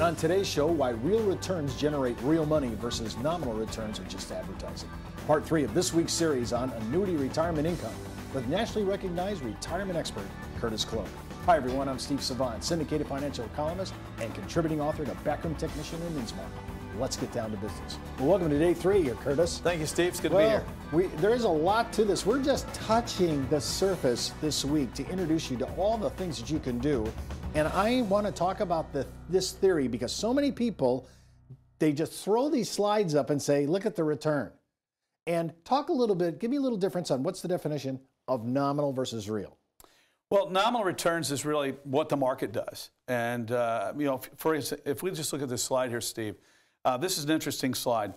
And on today's show, why real returns generate real money versus nominal returns are just advertising. Part three of this week's series on annuity retirement income with nationally recognized retirement expert Curtis Cloke. Hi, everyone. I'm Steve Savant, syndicated financial columnist and contributing author to Backroom Technician and Innsmouth. Let's get down to business. Well, welcome to day three here, Curtis. Thank you, Steve. It's good well, to be here. We, there is a lot to this. We're just touching the surface this week to introduce you to all the things that you can do. And I want to talk about the, this theory because so many people, they just throw these slides up and say, look at the return. And talk a little bit, give me a little difference on what's the definition of nominal versus real. Well, nominal returns is really what the market does. And, uh, you know, for if we just look at this slide here, Steve, uh, this is an interesting slide.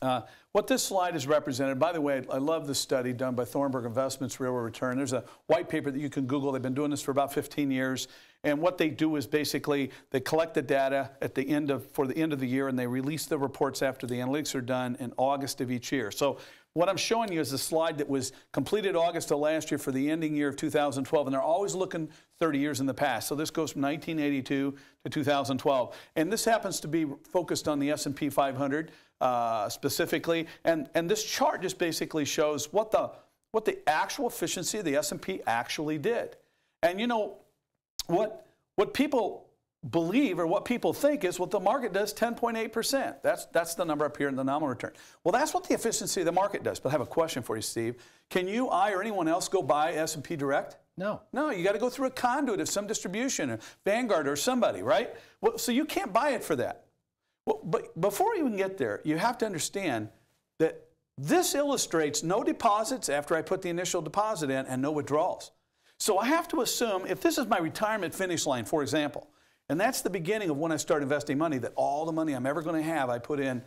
Uh, what this slide is represented, by the way, I love this study done by Thornburg Investments, Real Return. There's a white paper that you can Google. They've been doing this for about 15 years. And what they do is basically they collect the data at the end of, for the end of the year and they release the reports after the analytics are done in August of each year. So what I'm showing you is a slide that was completed August of last year for the ending year of 2012, and they're always looking 30 years in the past. So this goes from 1982 to 2012, and this happens to be focused on the S&P 500 uh, specifically. And and this chart just basically shows what the what the actual efficiency of the S&P actually did. And you know what what people believe or what people think is what the market does 10.8%. That's, that's the number up here in the nominal return. Well, that's what the efficiency of the market does. But I have a question for you, Steve. Can you, I, or anyone else go buy S&P Direct? No. No, you got to go through a conduit of some distribution, or Vanguard or somebody, right? Well, so you can't buy it for that. Well, but before you can get there, you have to understand that this illustrates no deposits after I put the initial deposit in and no withdrawals. So I have to assume if this is my retirement finish line, for example, and that's the beginning of when I start investing money, that all the money I'm ever going to have, I put in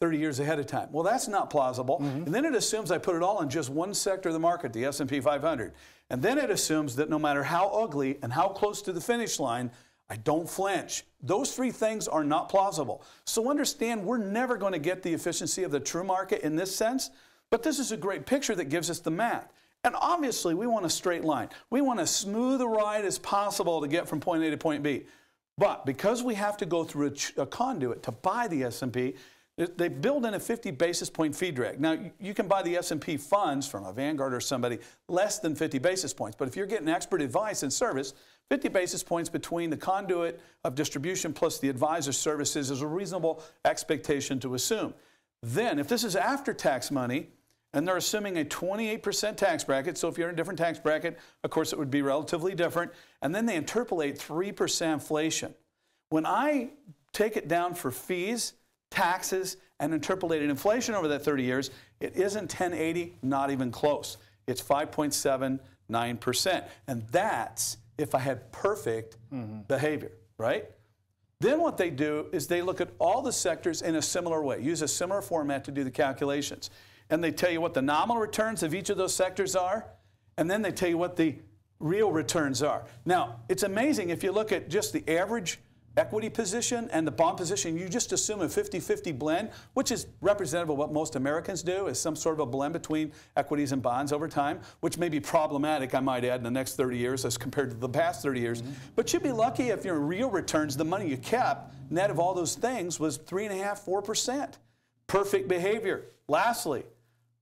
30 years ahead of time. Well, that's not plausible. Mm-hmm. And then it assumes I put it all in just one sector of the market, the S&P 500. And then it assumes that no matter how ugly and how close to the finish line, I don't flinch. Those three things are not plausible. So understand we're never going to get the efficiency of the true market in this sense, but this is a great picture that gives us the math. And obviously, we want a straight line. We want as smooth a ride as possible to get from point A to point B. But because we have to go through a, a conduit to buy the S&P, they build in a 50 basis point fee drag. Now, you can buy the S&P funds from a Vanguard or somebody less than 50 basis points. But if you're getting expert advice and service, 50 basis points between the conduit of distribution plus the advisor services is a reasonable expectation to assume. Then, if this is after tax money, and they're assuming a 28% tax bracket. So if you're in a different tax bracket, of course, it would be relatively different. And then they interpolate 3% inflation. When I take it down for fees, taxes, and interpolated inflation over that 30 years, it isn't 1080, not even close. It's 5.79%. And that's if I had perfect mm-hmm. behavior, right? Then what they do is they look at all the sectors in a similar way, use a similar format to do the calculations and they tell you what the nominal returns of each of those sectors are, and then they tell you what the real returns are. Now, it's amazing if you look at just the average equity position and the bond position, you just assume a 50-50 blend, which is representative of what most Americans do, is some sort of a blend between equities and bonds over time, which may be problematic, I might add, in the next 30 years as compared to the past 30 years. Mm -hmm. But you'd be lucky if your real returns, the money you kept, net of all those things, was 3.5%, 4%. Perfect behavior. Lastly,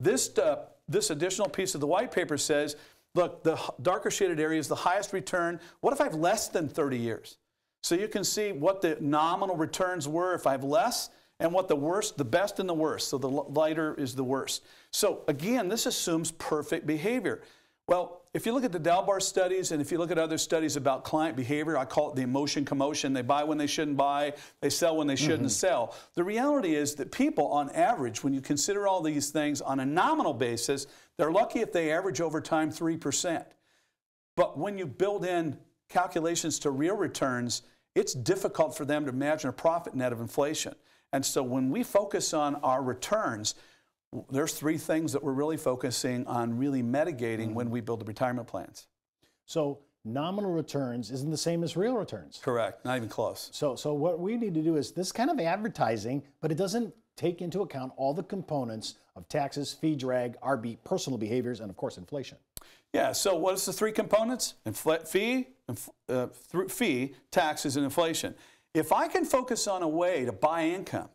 this, uh, this additional piece of the white paper says, look, the darker shaded area is the highest return. What if I have less than 30 years? So you can see what the nominal returns were if I have less and what the worst, the best and the worst. So the lighter is the worst. So again, this assumes perfect behavior. Well, if you look at the Dalbar studies and if you look at other studies about client behavior, I call it the emotion commotion. They buy when they shouldn't buy, they sell when they shouldn't mm -hmm. sell. The reality is that people, on average, when you consider all these things on a nominal basis, they're lucky if they average over time 3%. But when you build in calculations to real returns, it's difficult for them to imagine a profit net of inflation. And so when we focus on our returns, there's three things that we're really focusing on really mitigating mm -hmm. when we build the retirement plans. So nominal returns isn't the same as real returns. Correct, not even close. So, so what we need to do is this kind of advertising, but it doesn't take into account all the components of taxes, fee drag, RB, personal behaviors, and of course inflation. Yeah. So what's the three components? Infl fee, inf uh, fee, taxes, and inflation. If I can focus on a way to buy income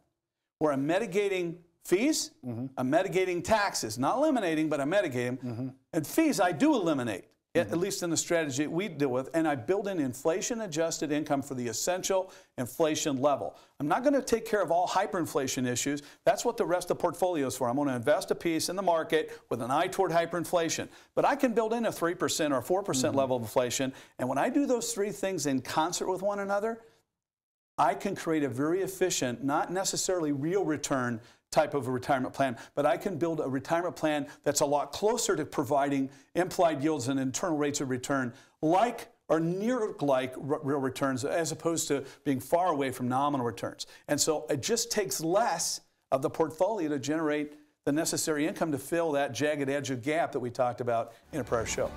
where I'm mitigating fees, mm-hmm. I'm mitigating taxes, not eliminating, but I'm mitigating. Mm-hmm. And fees I do eliminate, at- at least in the strategy we deal with, and I build in inflation adjusted income for the essential inflation level. I'm not going to take care of all hyperinflation issues. That's what the rest of the portfolio is for. I'm going to invest a piece in the market with an eye toward hyperinflation. But I can build in a 3% or 4% level of inflation. And when I do those three things in concert with one another, I can create a very efficient, not necessarily real return type of a retirement plan, but I can build a retirement plan that's a lot closer to providing implied yields and internal rates of return like or near like real returns as opposed to being far away from nominal returns. And so it just takes less of the portfolio to generate the necessary income to fill that jagged edge of gap that we talked about in a prior show.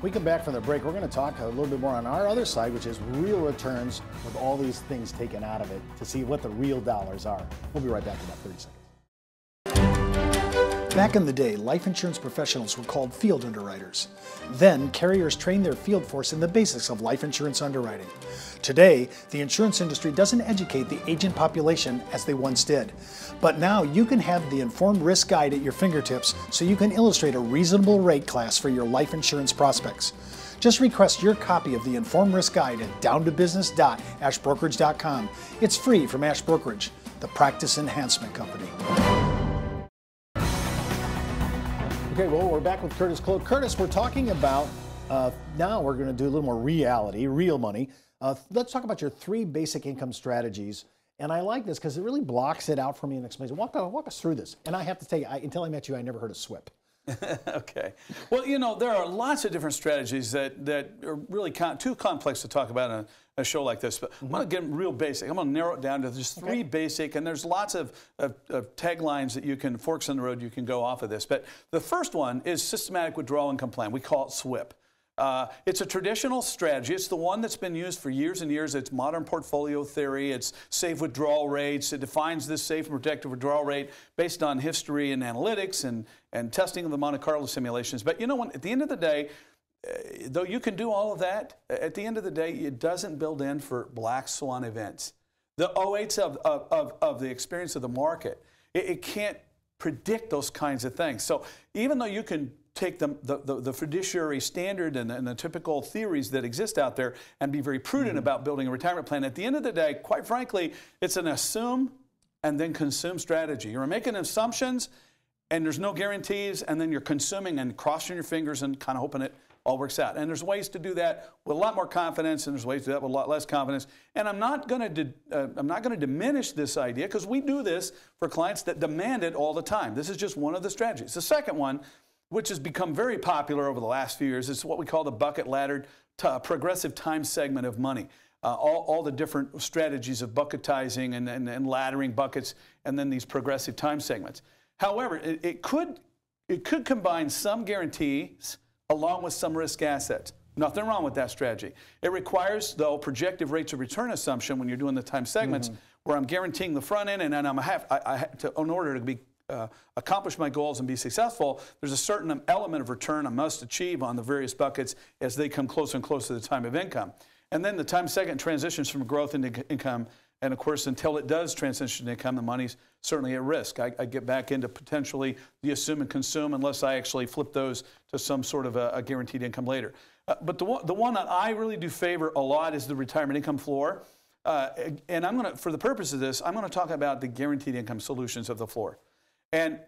We come back from the break. We're going to talk a little bit more on our other side, which is real returns with all these things taken out of it to see what the real dollars are. We'll be right back in about 30 seconds. Back in the day, life insurance professionals were called field underwriters. Then, carriers trained their field force in the basics of life insurance underwriting. Today, the insurance industry doesn't educate the agent population as they once did. But now you can have the informed risk guide at your fingertips so you can illustrate a reasonable rate class for your life insurance prospects. Just request your copy of the Informed Risk Guide at downtobusiness.ashbrokerage.com. It's free from Ash Brokerage, the practice enhancement company. Okay, well, we're back with Curtis Cloke. Curtis, we're talking about uh, now we're going to do a little more reality, real money. Uh, let's talk about your three basic income strategies. And I like this because it really blocks it out for me and explains it. Walk, walk us through this. And I have to tell you, I, until I met you, I never heard of SWIP. okay. Well, you know, there are lots of different strategies that, that are really too complex to talk about in a, a show like this. But I'm going to mm-hmm. get real basic. I'm going to narrow it down to just three basic, and there's lots of, of, of taglines that you can, forks in the road, you can go off of this. But the first one is systematic withdrawal income plan. We call it SWIP. Uh, it's a traditional strategy. It's the one that's been used for years and years. It's modern portfolio theory. It's safe withdrawal rates. It defines this safe and protective withdrawal rate based on history and analytics and, and testing of the Monte Carlo simulations. But you know, when, at the end of the day, uh, though you can do all of that, at the end of the day, it doesn't build in for black swan events. The 08s of, of, of, of the experience of the market, it, it can't predict those kinds of things. So even though you can take the, the, the, the fiduciary standard and, and, the typical theories that exist out there and be very prudent mm-hmm. about building a retirement plan, at the end of the day, quite frankly, it's an assume and then consume strategy. You're making assumptions and there's no guarantees, and then you're consuming and crossing your fingers and kind of hoping it all works out. And there's ways to do that with a lot more confidence, and there's ways to do that with a lot less confidence. And I'm not going to uh, I'm not going to diminish this idea because we do this for clients that demand it all the time. This is just one of the strategies. The second one which has become very popular over the last few years. It's what we call the bucket laddered t- progressive time segment of money. Uh, all, all, the different strategies of bucketizing and, and, and, laddering buckets, and then these progressive time segments. However, it, it, could, it could combine some guarantees along with some risk assets. Nothing wrong with that strategy. It requires, though, projective rates of return assumption when you're doing the time segments, mm-hmm. where I'm guaranteeing the front end, and then I'm have, I, I have to, in order to be uh, accomplish my goals and be successful, there's a certain element of return I must achieve on the various buckets as they come closer and closer to the time of income. And then the time second transitions from growth into income. And of course, until it does transition to income, the money's certainly at risk. I, I get back into potentially the assume and consume unless I actually flip those to some sort of a, a guaranteed income later. Uh, but the one, the one that I really do favor a lot is the retirement income floor. Uh, and I'm going to, for the purpose of this, I'm going to talk about the guaranteed income solutions of the floor. And,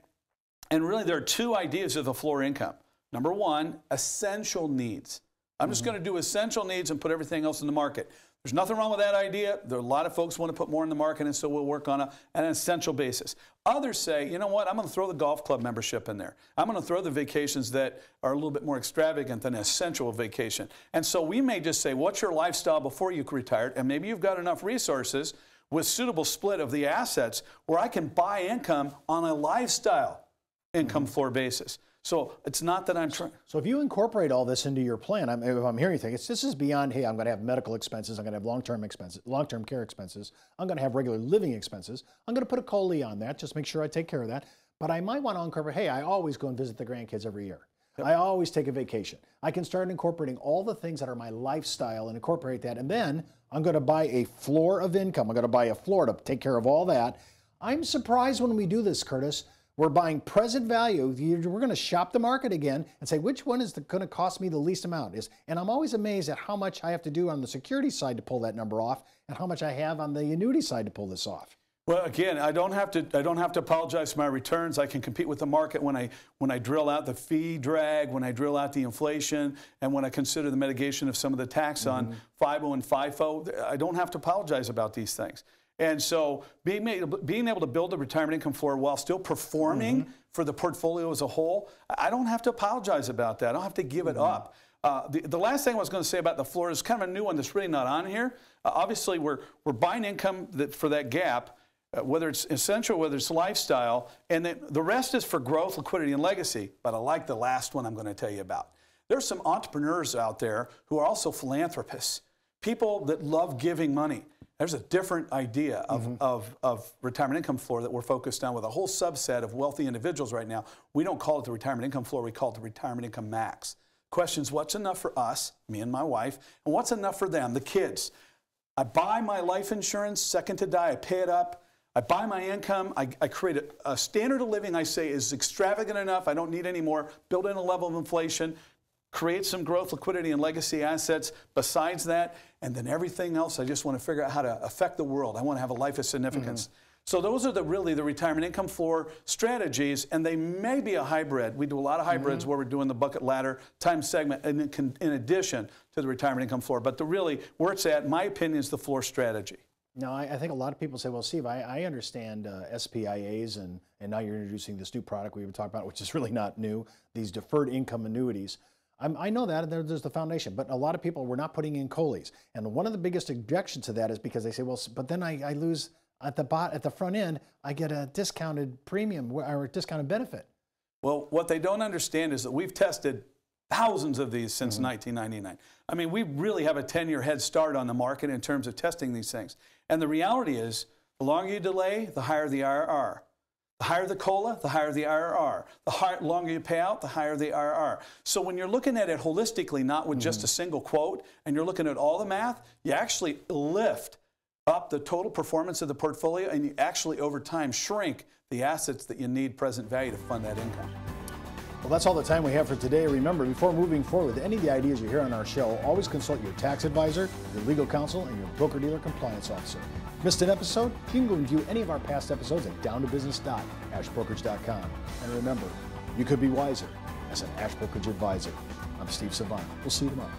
and really, there are two ideas of the floor income. Number one, essential needs. I'm just mm-hmm. going to do essential needs and put everything else in the market. There's nothing wrong with that idea. There are a lot of folks want to put more in the market, and so we'll work on a, an essential basis. Others say, you know what, I'm going to throw the golf club membership in there. I'm going to throw the vacations that are a little bit more extravagant than an essential vacation. And so we may just say, what's your lifestyle before you retired? And maybe you've got enough resources with suitable split of the assets where I can buy income on a lifestyle income mm-hmm. floor basis. So it's not that I'm trying. So if you incorporate all this into your plan, I'm, if I'm hearing you think it's this is beyond. Hey, I'm going to have medical expenses. I'm going to have long-term expenses, long-term care expenses. I'm going to have regular living expenses. I'm going to put a COLA on that. Just make sure I take care of that. But I might want to uncover. Hey, I always go and visit the grandkids every year. I always take a vacation. I can start incorporating all the things that are my lifestyle and incorporate that. And then I'm going to buy a floor of income. I'm going to buy a floor to take care of all that. I'm surprised when we do this, Curtis. We're buying present value. We're going to shop the market again and say which one is going to cost me the least amount. Is and I'm always amazed at how much I have to do on the security side to pull that number off, and how much I have on the annuity side to pull this off. Well, again, I don't have to. I don't have to apologize for my returns. I can compete with the market when I when I drill out the fee drag, when I drill out the inflation, and when I consider the mitigation of some of the tax mm-hmm. on FIBO and FIFO. I don't have to apologize about these things. And so, being able, being able to build a retirement income floor while still performing mm-hmm. for the portfolio as a whole, I don't have to apologize about that. I don't have to give mm-hmm. it up. Uh, the, the, last thing I was going to say about the floor is kind of a new one that's really not on here. Uh, obviously, we're, we're buying income that, for that gap. Uh, whether it's essential, whether it's lifestyle, and then the rest is for growth, liquidity, and legacy. But I like the last one I'm going to tell you about. There's some entrepreneurs out there who are also philanthropists, people that love giving money. There's a different idea of, mm-hmm. of, of retirement income floor that we're focused on with a whole subset of wealthy individuals right now. We don't call it the retirement income floor, we call it the retirement income max. Questions what's enough for us, me and my wife, and what's enough for them, the kids? I buy my life insurance, second to die, I pay it up. I buy my income, I, I create a, a, standard of living I say is extravagant enough, I don't need any more, build in a level of inflation, create some growth, liquidity, and legacy assets besides that, and then everything else, I just want to figure out how to affect the world. I want to have a life of significance. Mm-hmm. So those are the really the retirement income floor strategies, and they may be a hybrid. We do a lot of hybrids mm-hmm. where we're doing the bucket ladder time segment in, in addition to the retirement income floor. But the really where it's at, my opinion, is the floor strategy. No, I, I, think a lot of people say, well, Steve, I, I understand uh, SPIAs, and, and now you're introducing this new product we were talking about, which is really not new, these deferred income annuities. I'm, i know that, and there's the foundation, but a lot of people were not putting in COLAs. And one of the biggest objections to that is because they say, well, but then I, I lose at the bot, at the front end, I get a discounted premium or a discounted benefit. Well, what they don't understand is that we've tested thousands of these since mm-hmm. 1999. I mean, we really have a 10 year head start on the market in terms of testing these things. And the reality is, the longer you delay, the higher the IRR. The higher the COLA, the higher the IRR. The higher, longer you pay out, the higher the IRR. So when you're looking at it holistically, not with mm-hmm. just a single quote, and you're looking at all the math, you actually lift up the total performance of the portfolio and you actually over time shrink the assets that you need present value to fund that income. Well, that's all the time we have for today. Remember, before moving forward with any of the ideas you hear on our show, always consult your tax advisor, your legal counsel, and your broker dealer compliance officer. Missed an episode? You can go and view any of our past episodes at downtobusiness.ashbrokerage.com. And remember, you could be wiser as an Ash Brokerage advisor. I'm Steve Savant. We'll see you tomorrow.